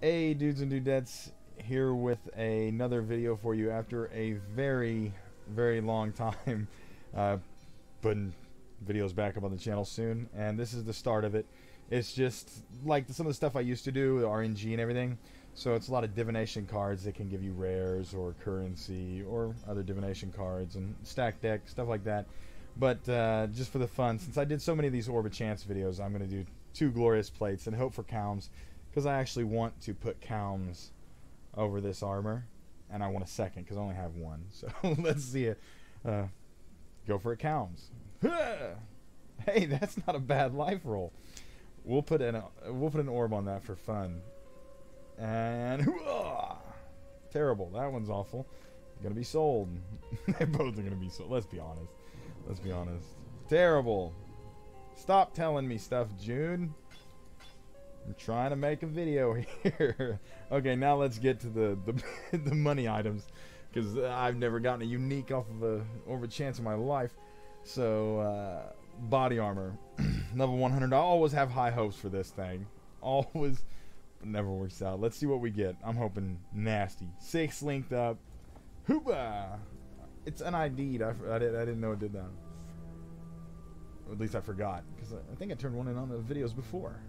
Hey dudes and dudettes, here with another video for you after a very, very long time. Uh, putting videos back up on the channel soon, and this is the start of it. It's just like some of the stuff I used to do, the RNG and everything. So it's a lot of divination cards that can give you rares or currency or other divination cards and stack deck, stuff like that. But uh, just for the fun, since I did so many of these Orb of Chance videos, I'm going to do two glorious plates and hope for Kaom's because I actually want to put Kaom's over this armor and I want a second because I only have one. So let's see it. Uh, go for a Kaom's. hey, that's not a bad life roll. We'll put an we'll put an orb on that for fun. And terrible. That one's awful. Gonna be sold. they both are gonna be sold. Let's be honest. Let's be honest. Terrible. Stop telling me stuff, June. I'm trying to make a video here. okay, now let's get to the the, the money items because I've never gotten a unique off of a over a chance in my life. So uh, body armor, level 100. I always have high hopes for this thing. Always, but never works out. Let's see what we get. I'm hoping nasty. Six linked up. Hooba! It's an ID. I, I, did, I didn't know it did that. At least I forgot because I, think I turned one in on the videos before.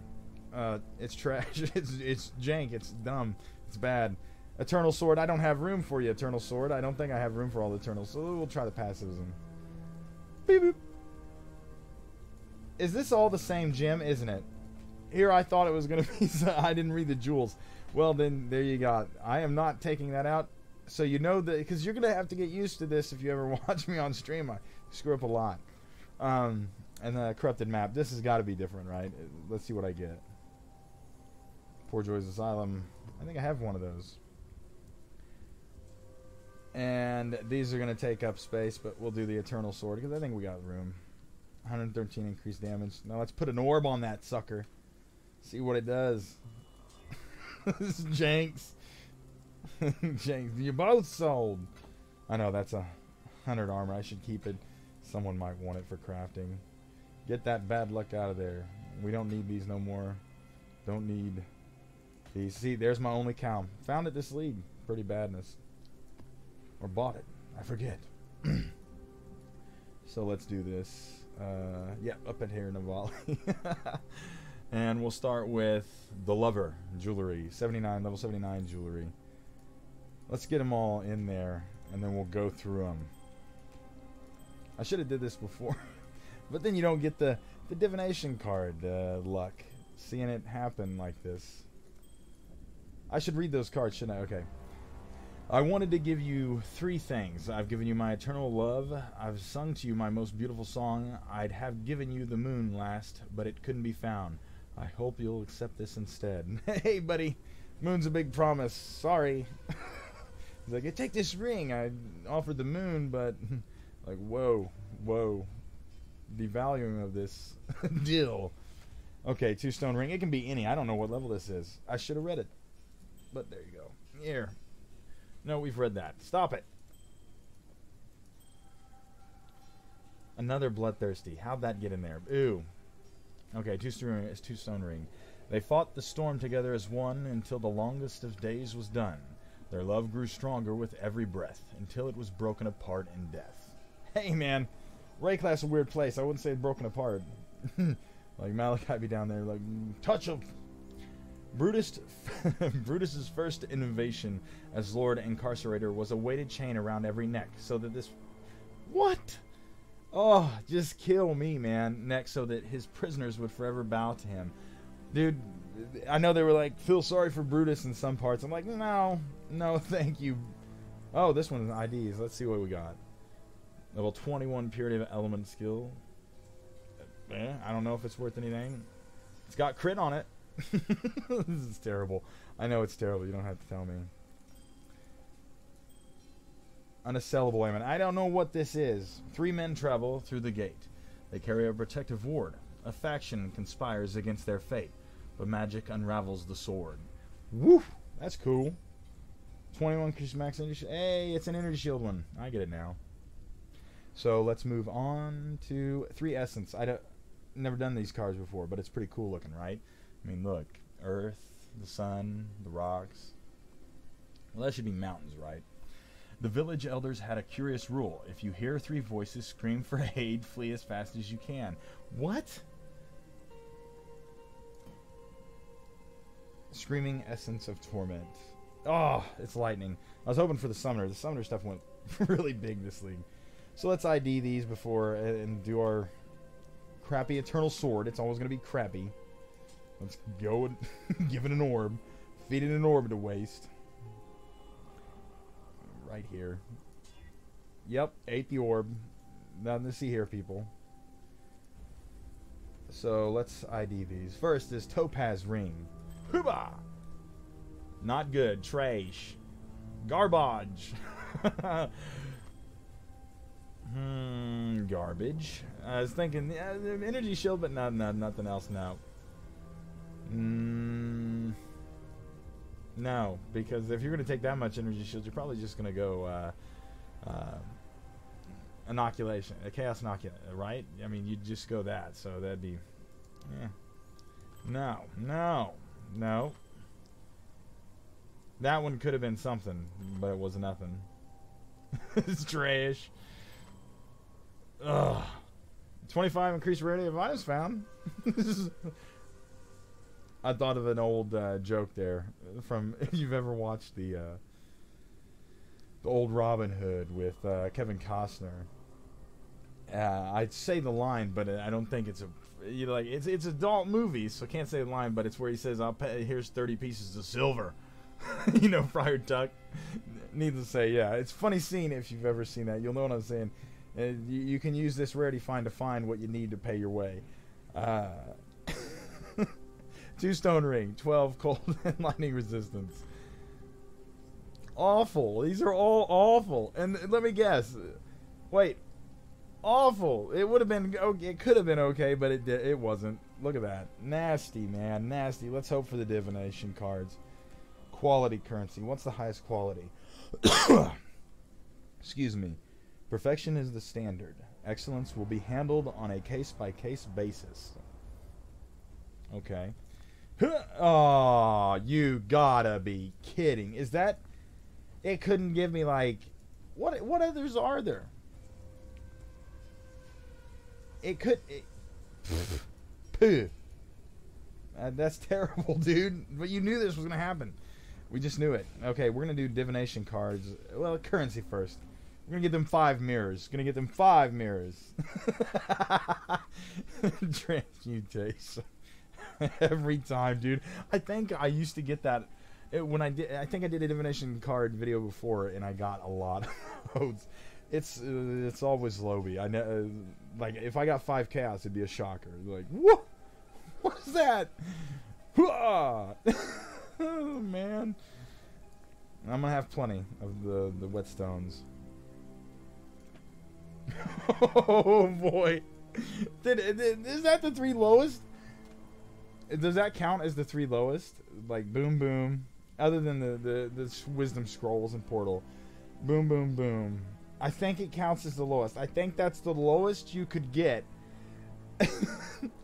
Uh, it's trash. it's it's jank. It's dumb. It's bad. Eternal Sword. I don't have room for you, Eternal Sword. I don't think I have room for all the Eternal. So we'll try the passivism. Beep. Is this all the same gem? Isn't it? Here I thought it was gonna be. So I didn't read the jewels. Well then, there you go. I am not taking that out. So you know that because you're gonna have to get used to this if you ever watch me on stream. I screw up a lot. Um, and the corrupted map. This has got to be different, right? Let's see what I get. Poorjoy's Asylum. I think I have one of those. And these are going to take up space, but we'll do the Eternal Sword because I think we got room. 113 increased damage. Now let's put an orb on that sucker. See what it does. this is Jenks. Jenks. You both sold. I know that's a 100 armor. I should keep it. Someone might want it for crafting. Get that bad luck out of there. We don't need these no more. Don't need these. See, there's my only cow. Found it this league. Pretty badness. Or bought it. I forget. so let's do this. Uh, yeah, up in here in Navali. and we'll start with the Lover Jewelry. 79, level 79 jewelry. Let's get them all in there, and then we'll go through them. I should have did this before. but then you don't get the, the divination card uh, luck. Seeing it happen like this. I should read those cards, shouldn't I? Okay. I wanted to give you three things. I've given you my eternal love. I've sung to you my most beautiful song. I'd have given you the moon last, but it couldn't be found. I hope you'll accept this instead. hey, buddy. Moon's a big promise. Sorry. He's like, take this ring. I offered the moon, but... like, whoa, whoa. The valuing of this deal. Okay, two stone ring. It can be any. I don't know what level this is. I should have read it. But there you go. Here. No, we've read that. Stop it. Another bloodthirsty. How'd that get in there? Ooh. Okay, two stone, ring. It's two stone ring. They fought the storm together as one until the longest of days was done. Their love grew stronger with every breath until it was broken apart in death. Hey, man. Wraeclast's a weird place. I wouldn't say broken apart. like Malachai be down there like, mm, touch of Brutus, Brutus's first innovation as Lord Incarcerator was a weighted chain around every neck, so that this, what? Oh, just kill me, man. Neck, so that his prisoners would forever bow to him. Dude, I know they were like, feel sorry for Brutus in some parts. I'm like, no, no, thank you. Oh, this one's IDs. Let's see what we got. Level 21 Purity of Element skill. Eh, I don't know if it's worth anything. It's got crit on it. this is terrible. I know it's terrible. You don't have to tell me. Unassailable aimant. I don't know what this is. Three men travel through the gate. They carry a protective ward. A faction conspires against their fate, but magic unravels the sword. Woo! That's cool. 21 max energy. Hey, it's an energy shield one. I get it now. So let's move on to three essence. I don't never done these cards before, but it's pretty cool looking, right? I mean, look, Earth, the sun, the rocks. Well, that should be mountains, right? The village elders had a curious rule. If you hear three voices scream for aid, flee as fast as you can. What? Screaming essence of torment. Oh, it's lightning. I was hoping for the summoner. The summoner stuff went really big this league. So let's ID these before uh, and do our crappy eternal sword. It's always going to be crappy. Let's go and give it an orb. Feed it an orb to waste. Right here. Yep, ate the orb. Nothing to see here, people. So let's ID these. First is Topaz Ring. Hooba! Not good. Trash. Garbage. garbage. I was thinking yeah, energy shield, but not, not nothing else now. Mm, no, because if you're going to take that much energy shield, you're probably just going to go uh, uh, inoculation, a chaos inoculation, right? I mean, you'd just go that, so that'd be. No, no, no. That one could have been something, but it was nothing. it's trash. Ugh. 25 increased rarity of items found. I thought of an old uh, joke there from if you've ever watched the uh, the old Robin Hood with uh, Kevin Costner. Uh, I'd say the line, but I don't think it's a you know like it's it's adult movie, so I can't say the line. But it's where he says, "I'll pay. Here's thirty pieces of silver." you know, Friar Tuck. Needless to say, yeah, it's funny scene if you've ever seen that. You'll know what I'm saying. Uh, you, you, can use this rarity find to find what you need to pay your way. Uh, two stone ring, twelve cold and lightning resistance. Awful. These are all awful. And let me guess. Wait, awful. It would have been okay. It could have been okay, but it it wasn't. Look at that. Nasty, man. Nasty. Let's hope for the divination cards. Quality currency. What's the highest quality? Excuse me. Perfection is the standard. Excellence will be handled on a case by case basis. Okay. Oh, you gotta be kidding. Is that it couldn't give me like what what others are there? It could it, pooh. Uh, that's terrible, dude. But you knew this was gonna happen. We just knew it. Okay, we're gonna do divination cards. Well, currency first. We're gonna get them five mirrors. Gonna get them five mirrors. Transmutation. Every time, dude. I think I used to get that it, when I did. I think I did a divination card video before, and I got a lot of those. It's uh, it's always Lobby. I know, uh, like if I got five chaos, it'd be a shocker. Like what? What is that? oh man. I'm gonna have plenty of the the whetstones. oh boy. Did, did, is that the three lowest? Does that count as the three lowest? Like boom boom. Other than the, the, the wisdom scrolls and portal. Boom boom boom. I think it counts as the lowest. I think that's the lowest you could get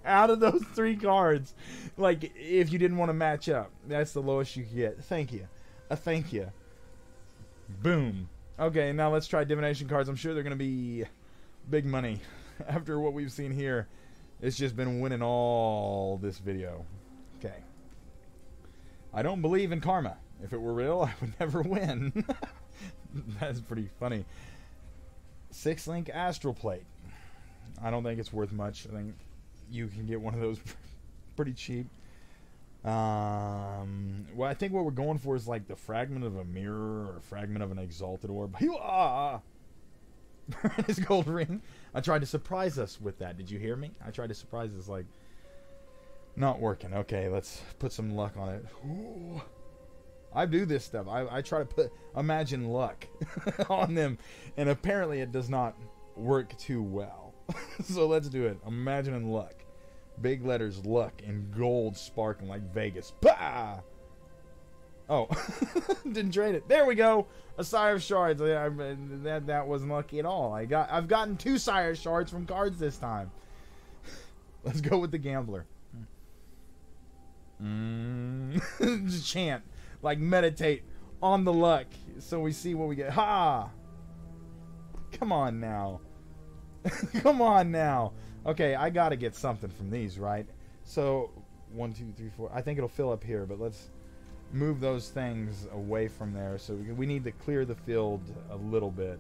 out of those three cards. Like if you didn't want to match up. That's the lowest you could get. Thank you. A thank you. Boom. Okay, now let's try divination cards. I'm sure they're going to be big money. After what we've seen here, it's just been winning all this video. Okay. I don't believe in karma. If it were real, I would never win. That's pretty funny. Six link astral plate. I don't think it's worth much. I think you can get one of those pretty cheap. Um, well, I think what we're going for is like the fragment of a mirror or fragment of an exalted orb. Ah, ah, ah. His gold ring. I tried to surprise us with that. Did you hear me? I tried to surprise us like not working. Okay, let's put some luck on it. Ooh. I do this stuff. I, I try to put imagine luck on them, and apparently it does not work too well. so let's do it. Imagine luck. Big letters luck in gold sparkling like Vegas. Bah! Oh, didn't trade it. There we go. A Sire of Shards. I, I, that that wasn't lucky at all. I got I've gotten two Sire Shards from cards this time. Let's go with the Gambler. Mm. Just chant, like meditate on the luck, so we see what we get. Ha! Come on now. Come on now. Okay, I gotta get something from these, right? So, one, two, three, four. I think it'll fill up here, but let's move those things away from there. So we, we need to clear the field a little bit.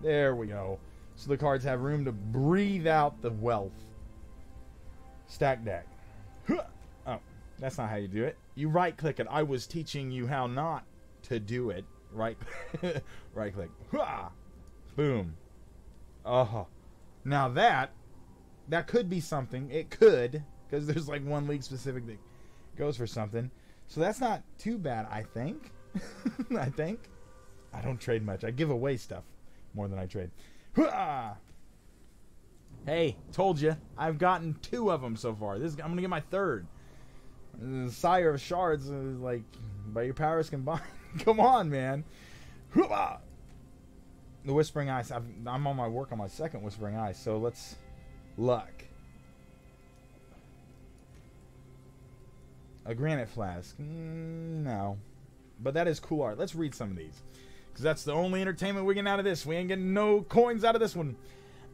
There we go. So the cards have room to breathe out the wealth. Stack deck. Oh, that's not how you do it. You right click it. I was teaching you how not to do it. Right, right click. Boom. Oh, now that that could be something. It could because there's like one league specific that goes for something. So that's not too bad, I think. I think. I don't trade much. I give away stuff more than I trade. Hey, told you. I've gotten two of them so far. This I'm gonna get my third. The Sire of Shards is like by your powers combined. Come on, man. The Whispering Ice. i am on my work on my second Whispering Ice. So let's luck. A granite flask. Mm, no. But that is cool art. Let's read some of these. Because that's the only entertainment we're getting out of this. We ain't getting no coins out of this one.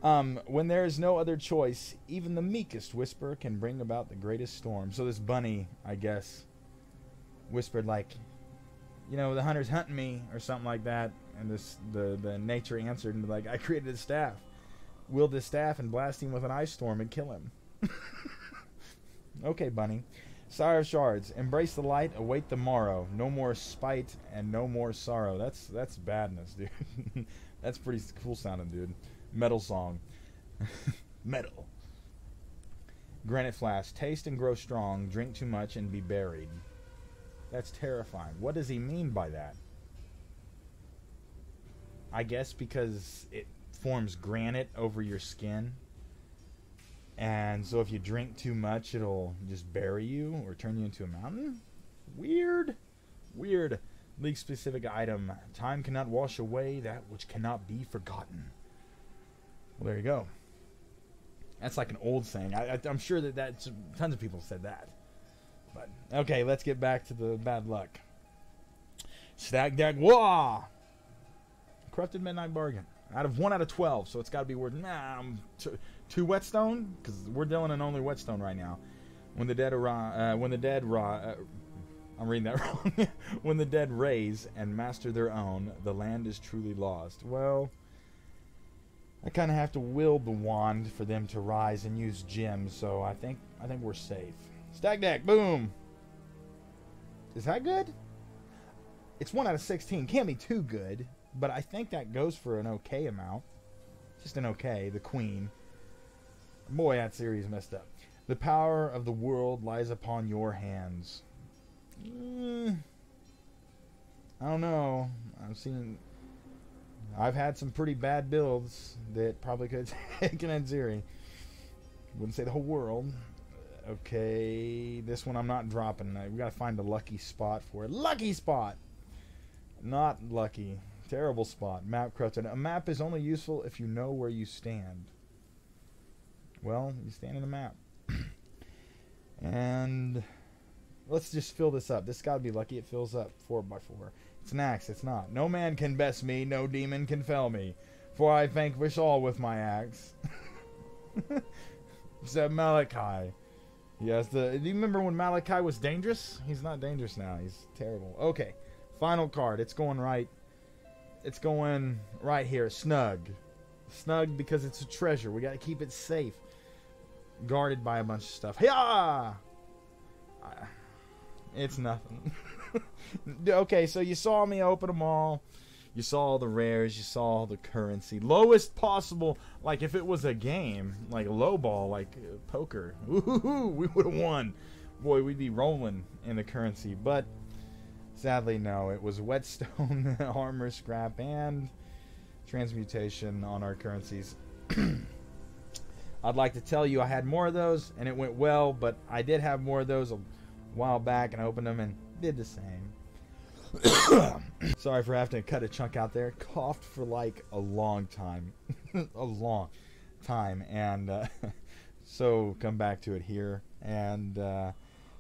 Um, when there is no other choice, even the meekest whisper can bring about the greatest storm. So this bunny, I guess, whispered like, you know, the hunter's hunting me or something like that. And this the the nature answered and like, I created a staff. Wield this staff and blast him with an ice storm and kill him. okay, bunny. Sire of Shards, embrace the light, await the morrow. No more spite and no more sorrow. That's that's badness, dude. that's pretty cool sounding, dude. Metal song. Metal. Granite flask. Taste and grow strong. Drink too much and be buried. That's terrifying. What does he mean by that? I guess because it forms granite over your skin and so if you drink too much, it'll just bury you or turn you into a mountain. Weird. Weird. League specific item. Time cannot wash away that which cannot be forgotten. Well, there you go. That's like an old saying. I, am sure that that's, tons of people said that. But okay, let's get back to the bad luck. Stack deck. Wah! Corrupted Midnight Bargain. Out of one out of twelve, so it's got to be worth. Nah, I'm two whetstone because we're dealing in only whetstone right now. When the dead arrive, uh, when the dead rise, uh, I'm reading that wrong. when the dead raise and master their own, the land is truly lost. Well, I kind of have to wield the wand for them to rise and use gems, so I think I think we're safe. Stack deck, boom. Is that good? It's one out of 16. Can't be too good, but I think that goes for an okay amount. Just an okay. The queen. Boy, that series messed up. The power of the world lies upon your hands. Mm, I don't know. I've seen. I've had some pretty bad builds that probably could have taken Atziri. Wouldn't say the whole world. Okay, this one I'm not dropping. We gotta find a lucky spot for it. Lucky spot! Not lucky. Terrible spot. Map corrupted. A map is only useful if you know where you stand. Well, you stand in the map. and let's just fill this up. This got to be lucky it fills up 4 by 4 It's an axe. It's not. No man can best me. No demon can fell me. For I vanquish all with my axe. Except Malachai. Yes, the. Do you remember when Malachai was dangerous? He's not dangerous now. He's terrible. Okay, final card. It's going right. It's going right here. Snug. Snug because it's a treasure. We got to keep it safe guarded by a bunch of stuff. Yeah, it's nothing. okay, so you saw me open them all. You saw all the rares. You saw all the currency. Lowest possible. Like if it was a game, like low ball, like uh, poker. Ooh, we would have won. Boy, we'd be rolling in the currency. But sadly, no. It was whetstone, armor scrap, and transmutation on our currencies. I'd like to tell you I had more of those and it went well, but I did have more of those a while back and I opened them and did the same. Sorry for having to cut a chunk out there. Coughed for like a long time. a long time. And uh, so come back to it here. And uh,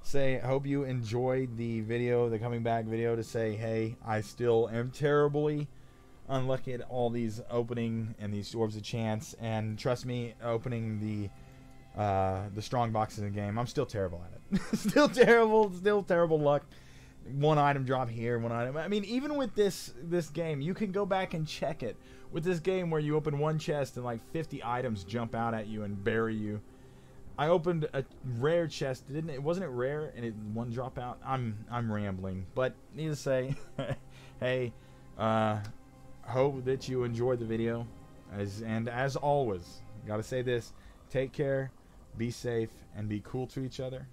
say hope you enjoyed the video, the coming back video to say, hey, I still am terribly unlucky at all these opening and these orbs of chance. And trust me, opening the uh, the strong boxes in the game, I'm still terrible at it. still terrible, still terrible luck. One item drop here, one item. I mean, even with this this game, you can go back and check it. With this game where you open one chest and like 50 items jump out at you and bury you. I opened a rare chest. Didn't it? Wasn't it rare? And it one drop out. I'm I'm rambling, but need to say, hey, uh, hope that you enjoyed the video. As and as always, gotta say this: take care, be safe, and be cool to each other.